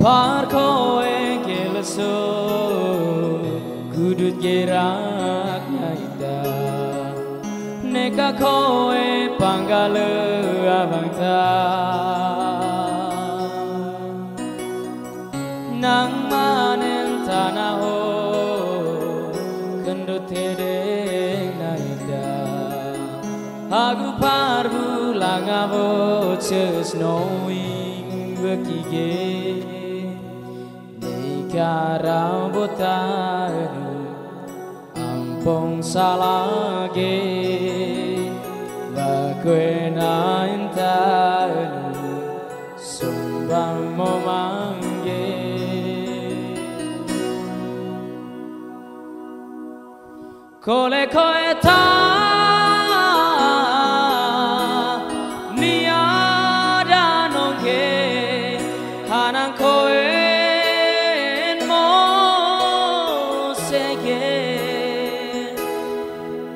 Parko engelaso Kudut gerak naida Neka koe pangale abangta Nang manen tanah ho Kendut tereng naita Aku parbu langabo Cesnowing bekige Nikarau Ampong salage Bakwe na intaru Sumbang momangge Kole koe tanu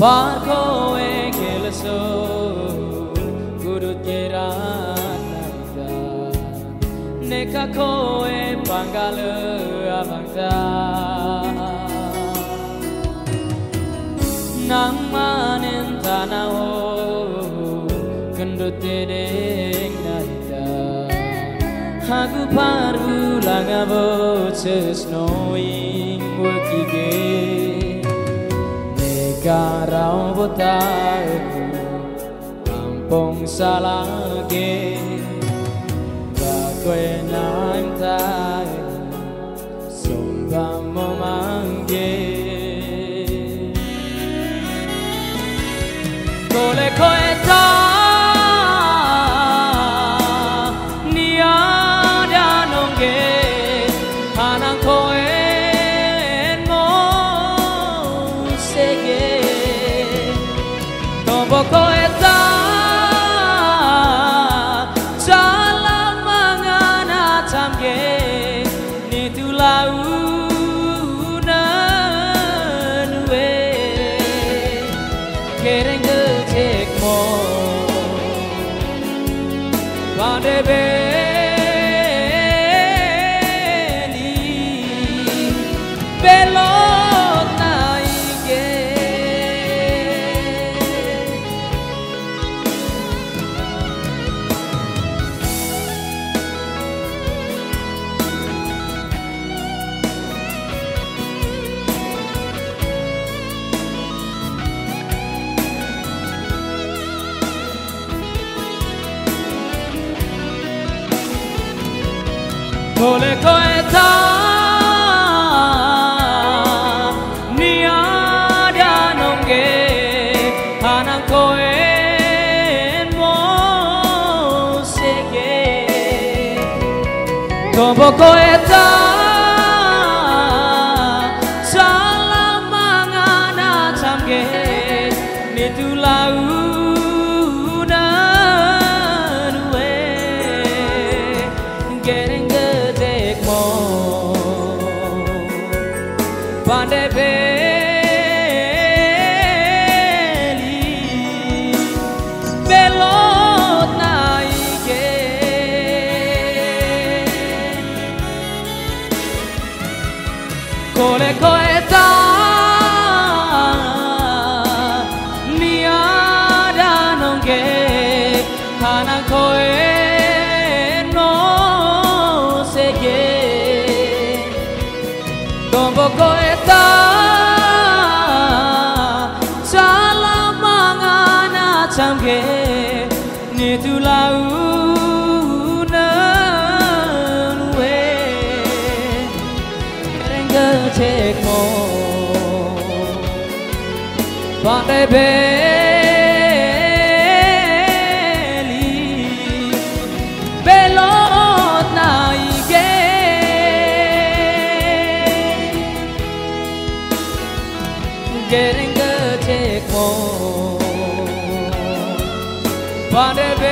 Parko engelaso Gurut geranada Neka koe pangale abangta Nang manen tanah ho Kendut dedeng naida Aku paru langabo Cesnoing wakige. Negarau botaku Ampong salage Bakwe naim tai Sombang mo mangge Kole koe Kereng ke cek mo Pande Kole koe ta Niada nongge Hanang koe mo sege Tombo koe ta Salamangana tamge Nitulau Pande beli Belot naige Kole koe lam ge ni tu la u na we karen ge chek mo ba de be Whatever